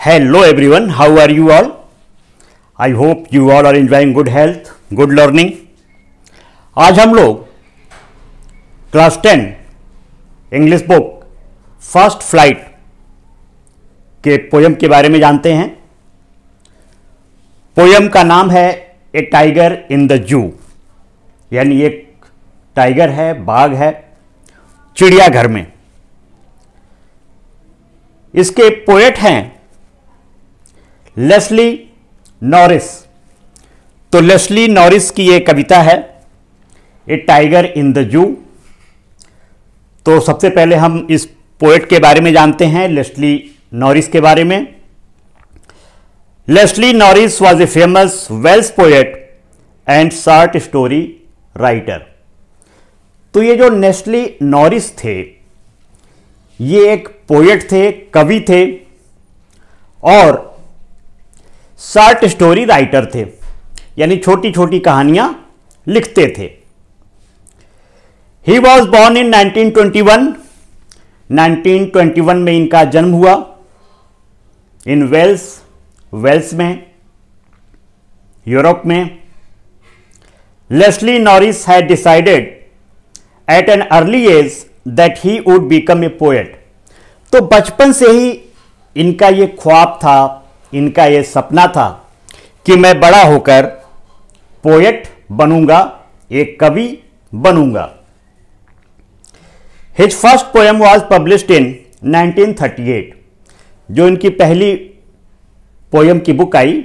Hello everyone, how are you all? I hope you all are enjoying good health, good learning. आज हम लोग class ten English book first flight के poem के बारे में जानते हैं पोयम का नाम है ए टाइगर इन द जू यानी एक टाइगर है बाघ है चिड़ियाघर में इसके पोएट हैं लेस्ली नॉरिस। तो लेस्ली नॉरिस की ये कविता है, ए टाइगर इन द जू। तो सबसे पहले हम इस पोएट के बारे में जानते हैं, लेस्ली नॉरिस के बारे में। Leslie Norris was a famous Wales poet and short story writer तो ये जो नेस्ली नॉरिस थे, ये एक पोएट थे, कवि थे, और शॉर्ट स्टोरी राइटर थे, यानी छोटी छोटी कहानियाँ लिखते थे। ही वॉज़ बॉर्न इन 1921 1921 में इनका जन्म हुआ। इन वेल्स वेल्स में यूरोप में Leslie Norris had decided at an early age that he would become a poet तो बचपन से ही इनका ये ख्वाब था इनका ये सपना था कि मैं बड़ा होकर पोएट बनूँगा, एक कवि बनूँगा। His first poem was published in 1938 जो इनकी पहली पोएम की बुक आई,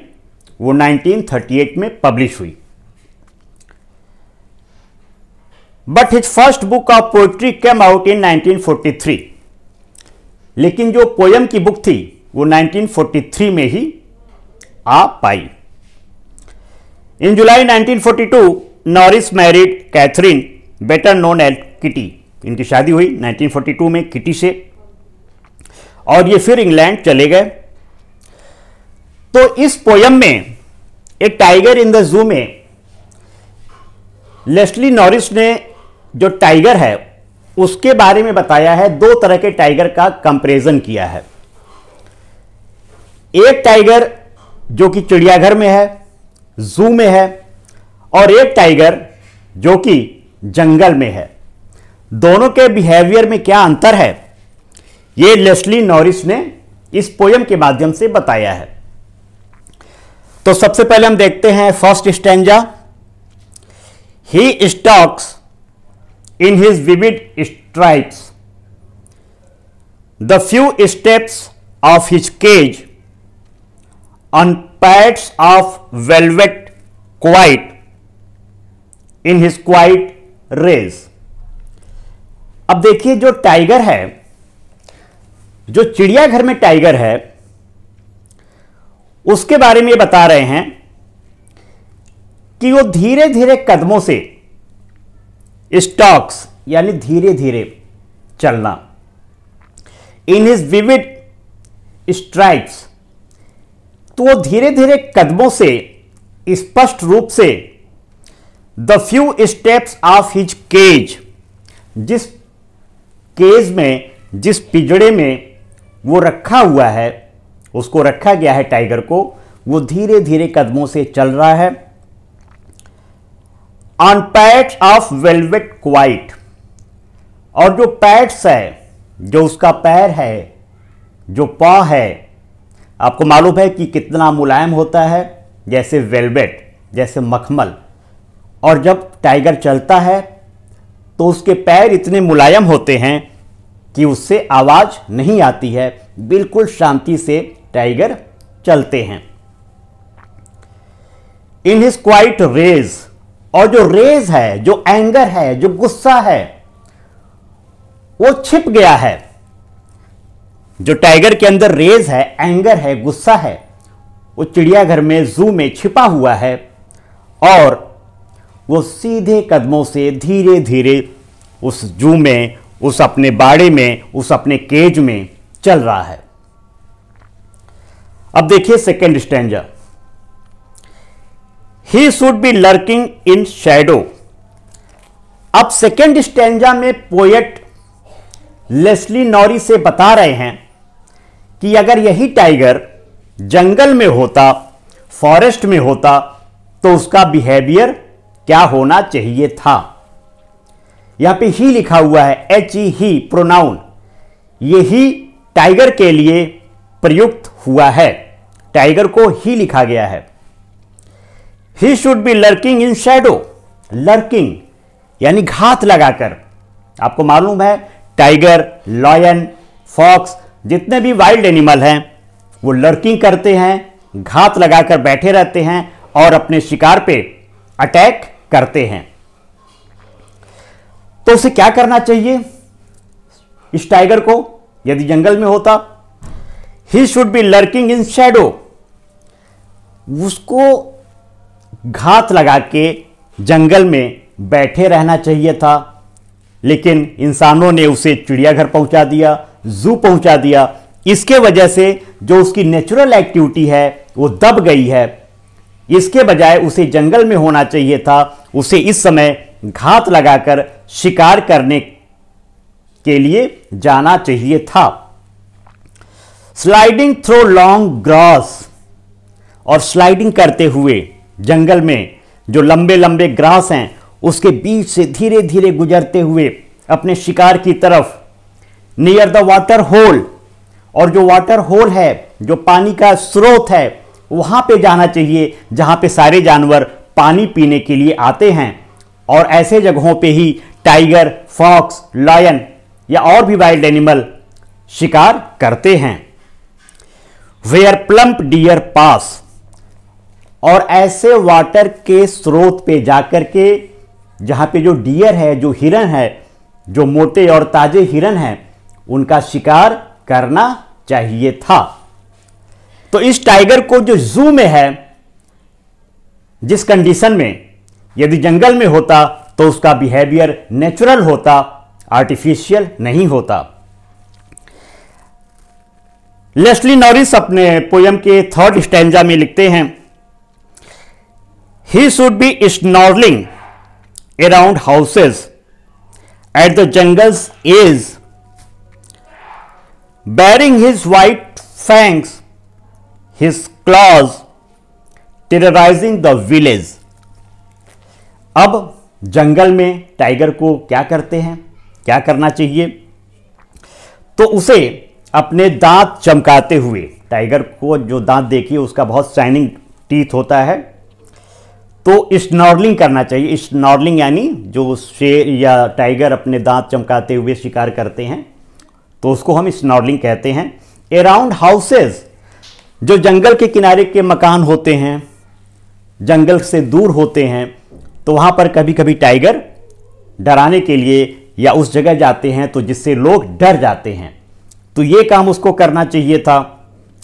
वो 1938 में पब्लिश हुई। But his first book of poetry came out in 1943 लेकिन जो पोयम की बुक थी वो 1943 में ही आ पाई। In July 1942 Norris married Catherine better known as Kitty इनकी शादी हुई 1942 में किटी से। और ये फिर इंग्लैंड चले गए। तो इस पोयम में एक टाइगर इन द जू में लेस्ली नॉरिस ने जो टाइगर है, उसके बारे में बताया है, दो तरह के टाइगर का कंपेरिजन किया है। एक टाइगर जो कि चिड़ियाघर में है जू में है, और एक टाइगर जो कि जंगल में है। दोनों के बिहेवियर में क्या अंतर है? ये लेस्ली नॉरिस ने इस पोयम के माध्यम से बताया है। तो सबसे पहले हम देखते हैं first stanza he stalks in his vivid stripes. The few steps of his cage on pads of velvet quiet in his quiet rays. अब देखिए जो टाइगर है, जो चिड़ियाघर में टाइगर है, उसके बारे में बता रहे हैं कि वो धीरे धीरे कदमों से स्टॉक्स यानी धीरे धीरे चलना इन हिज विविड स्ट्राइक्स तो धीरे धीरे कदमों से, स्पष्ट रूप से the few steps of his cage जिस केज में, जिस पिजड़े में वो रखा हुआ है, उसको रखा गया है टाइगर को, वो धीरे धीरे कदमों से चल रहा है। On pads of velvet quiet और जो पैट्स है, जो उसका पैर है, जो पॉ है आपको मालूम है कि कितना मुलायम होता है? जैसे वेलवेट, जैसे मखमल। और जब टाइगर चलता है तो उसके पैर इतने मुलायम होते हैं कि उससे आवाज़ नहीं आती है। बिल्कुल शांति से टाइगर चलते हैं। इन हिज क्वाइट रेज, और जो रेज है, जो एंगर है, जो गुस्सा है, वो छिप गया है। जो टाइगर के अंदर रेज है, एंगर है, गुस्सा है, वो चिड़ियाघर में, जू में छिपा हुआ है और वो सीधे कदमों से धीरे धीरे उस जू में, उस अपने बाड़े में, उस अपने केज में चल रहा है। अब देखिए second stanza he should be lurking in shadow अब सेकेंड स्टैंडा में पोएट लेस्ली नॉरी से बता रहे हैं कि अगर यही टाइगर जंगल में होता फॉरेस्ट में होता तो उसका बिहेवियर क्या होना चाहिए था? यहाँ पे ही लिखा हुआ है एच ई ही प्रोनाउन ये ही टाइगर के लिए प्रयुक्त हुआ है। टाइगर को ही लिखा गया है। He should be lurking in shadow lurking यानी घात लगाकर। आपको मालूम है टाइगर लॉयन फॉक्स जितने भी वाइल्ड एनिमल हैं, वो लर्किंग करते हैं, घात लगाकर बैठे रहते हैं और अपने शिकार पे अटैक करते हैं। तो उसे क्या करना चाहिए? इस टाइगर को, यदि जंगल में होता he should be lurking in shadow उसको घात लगा के जंगल में बैठे रहना चाहिए था, लेकिन इंसानों ने उसे चिड़ियाघर पहुँचा दिया। जू पहुँचा दिया। इसके वजह से जो उसकी नेचुरल एक्टिविटी है, वो दब गई है। इसके बजाय उसे जंगल में होना चाहिए था। उसे इस समय घात लगाकर शिकार करने के लिए जाना चाहिए था। स्लाइडिंग थ्रो लॉन्ग ग्रास और स्लाइडिंग करते हुए जंगल में जो लंबे लंबे ग्रास हैं, उसके बीच से धीरे धीरे गुजरते हुए अपने शिकार की तरफ़ नियर द वाटर होल और जो वाटर होल है, जो पानी का स्रोत है, वहाँ पे जाना चाहिए, जहाँ पे सारे जानवर पानी पीने के लिए आते हैं। और ऐसे जगहों पे ही टाइगर फॉक्स लायन या और भी वाइल्ड एनिमल शिकार करते हैं। वेयर प्लम्प डियर पास और ऐसे वाटर के स्रोत पे जाकर के जहाँ पे जो डियर है, जो हिरन है, जो मोटे और ताजे हिरन हैं उनका शिकार करना चाहिए था। तो इस टाइगर को जो जू में है, जिस कंडीशन में, यदि जंगल में होता तो उसका बिहेवियर नेचुरल होता आर्टिफिशियल नहीं होता। लेस्ली नॉरिस अपने पोयम के थर्ड स्टैंडा में लिखते हैं he should be snarling around houses at the jungle's edge bearing his white fangs, his claws, terrorizing the village. अब जंगल में टाइगर को क्या करते हैं? क्या करना चाहिए? तो उसे अपने दांत चमकाते हुए टाइगर को जो दांत देखिए उसका बहुत शाइनिंग टीथ होता है तो स्नॉर्लिंग करना चाहिए। स्नॉर्लिंग यानी जो शेर या टाइगर अपने दांत चमकाते हुए शिकार करते हैं। तो उसको हम स्नॉर्लिंग कहते हैं। अराउंड हाउसेज जो जंगल के किनारे के मकान होते हैं, जंगल से दूर होते हैं तो वहाँ पर कभी कभी टाइगर डराने के लिए या उस जगह जाते हैं तो जिससे लोग डर जाते हैं। तो ये काम उसको करना चाहिए था।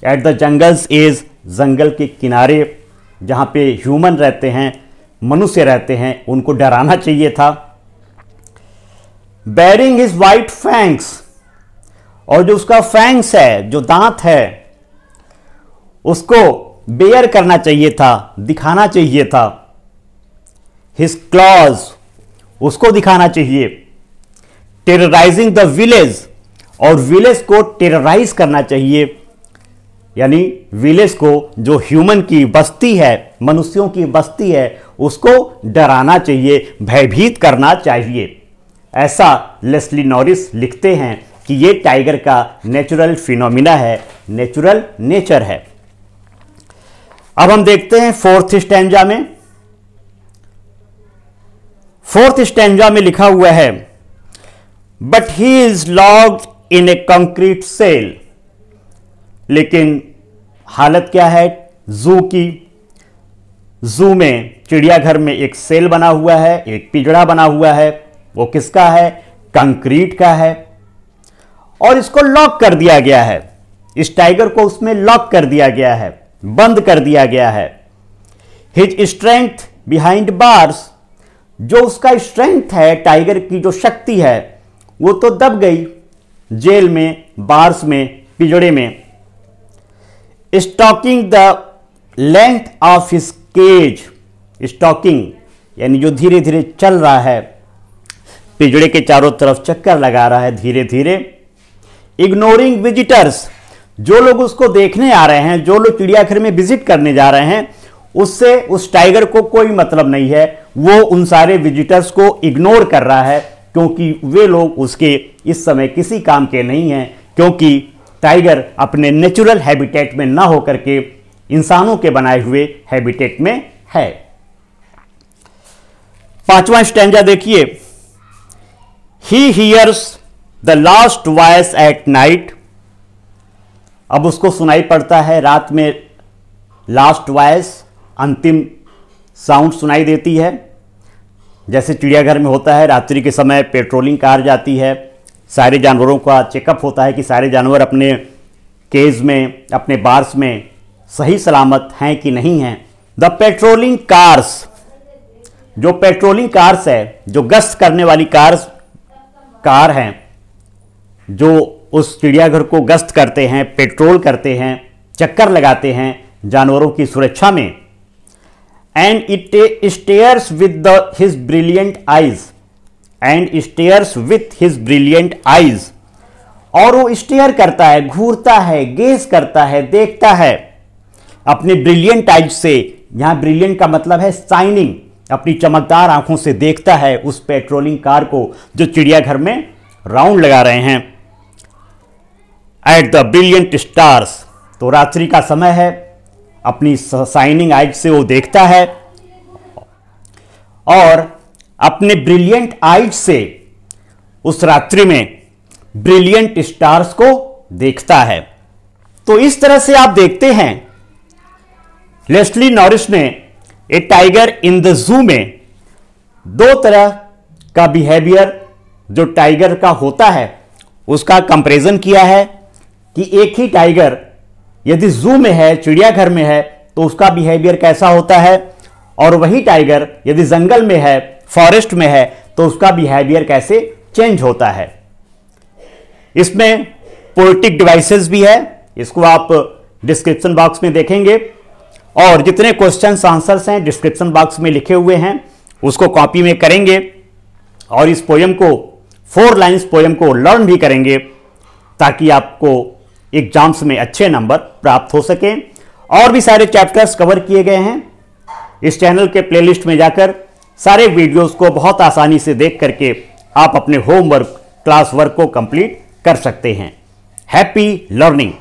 एट द जंगल्स एज जंगल के किनारे, जहाँ पे ह्यूमन रहते हैं, मनुष्य रहते हैं, उनको डराना चाहिए था। बैरिंग इज़ वाइट फैंक्स और जो उसका फैंग्स है, जो दांत है, उसको बेयर करना चाहिए था, दिखाना चाहिए था। हिज क्लॉज उसको दिखाना चाहिए। टेरराइजिंग द विलेज और विलेज को टेरराइज करना चाहिए। यानी विलेज को जो ह्यूमन की बस्ती है, मनुष्यों की बस्ती है, उसको डराना चाहिए, भयभीत करना चाहिए। ऐसा लेस्ली नॉरिस लिखते हैं। कि ये टाइगर का नेचुरल फिनोमिना है नेचुरल नेचर है। अब हम देखते हैं फोर्थ स्टैंडा में। फोर्थ स्टैंडा में लिखा हुआ है but he is locked in a concrete cell लेकिन हालत क्या है? जू की। जू में, चिड़ियाघर में एक सेल बना हुआ है, एक पिजड़ा बना हुआ है। वो किसका है? कंक्रीट का है। और इसको लॉक कर दिया गया है। इस टाइगर को उसमें लॉक कर दिया गया है, बंद कर दिया गया है। हिज स्ट्रेंथ बिहाइंड बार्स, जो उसका स्ट्रेंथ है, टाइगर की जो शक्ति है, वो तो दब गई जेल में, बार्स में, पिजड़े में। Stalking the length of his cage, stalking, यानी जो धीरे धीरे चल रहा है, पिजड़े के चारों तरफ़ चक्कर लगा रहा है धीरे धीरे इग्नोरिंग विजिटर्स जो लोग उसको देखने आ रहे हैं, जो लोग चिड़ियाघर में विज़िट करने जा रहे हैं, उससे, उस टाइगर को कोई मतलब नहीं है। वो उन सारे विजिटर्स को इग्नोर कर रहा है, क्योंकि वे लोग उसके इस समय किसी काम के नहीं हैं, क्योंकि टाइगर अपने नेचुरल हैबिटेट में ना होकर के इंसानों के बनाए हुए हैबिटेट में है। पांचवा स्टैंडा देखिए। He hears the last voice at night अब उसको सुनाई पड़ता है रात में लास्ट वॉयस अंतिम साउंड सुनाई देती है। जैसे चिड़ियाघर में होता है, रात्रि के समय पेट्रोलिंग कार जाती है। सारे जानवरों का चेकअप होता है कि सारे जानवर अपने केज में, अपने बार्स में सही सलामत हैं कि नहीं हैं। द पेट्रोलिंग कार्स जो पेट्रोलिंग कार्स है, जो गश्त करने वाली कार्स कार हैं जो उस चिड़ियाघर को गश्त करते हैं, पेट्रोल करते हैं, चक्कर लगाते हैं जानवरों की सुरक्षा में। And it stares with the his brilliant eyes and stares with his brilliant eyes और वो स्टेयर करता है, घूरता है गेस करता है, देखता है। अपने ब्रिलियंट आइज़ से, यहाँ ब्रिलियंट का मतलब है साइनिंग अपनी चमकदार आँखों से देखता है उस पेट्रोलिंग कार को, जो चिड़ियाघर में राउंड लगा रहे हैं। एट द ब्रिलियंट स्टार्स तो रात्रि का समय है। अपनी साइनिंग आइज़ से वो देखता है। और अपने ब्रिलियंट आइज़ से उस रात्रि में ब्रिलियंट स्टार्स को देखता है। तो इस तरह से आप देखते हैं। लेस्ली नॉरिस ने ए टाइगर इन द जू में दो तरह का बिहेवियर जो टाइगर का होता है, उसका कंपेरिजन किया है कि एक ही टाइगर यदि जू में है, चिड़ियाघर में है तो उसका बिहेवियर कैसा होता है? और वही टाइगर यदि जंगल में है फॉरेस्ट में है तो उसका बिहेवियर कैसे चेंज होता है? इसमें पोलिटिक डिवाइसेस भी है, इसको आप डिस्क्रिप्शन बॉक्स में देखेंगे। और जितने क्वेश्चन आंसर्स हैं डिस्क्रिप्शन बॉक्स में लिखे हुए हैं, उसको कॉपी में करेंगे। और इस पोयम को फोर लाइन्स पोएम को लर्न भी करेंगे ताकि आपको एग्ज़ाम्स में अच्छे नंबर प्राप्त हो सकें। और भी सारे चैप्टर्स कवर किए गए हैं। इस चैनल के प्लेलिस्ट में जाकर सारे वीडियोस को बहुत आसानी से देख करके आप अपने होमवर्क क्लास वर्क को कंप्लीट कर सकते हैं। Happy learning!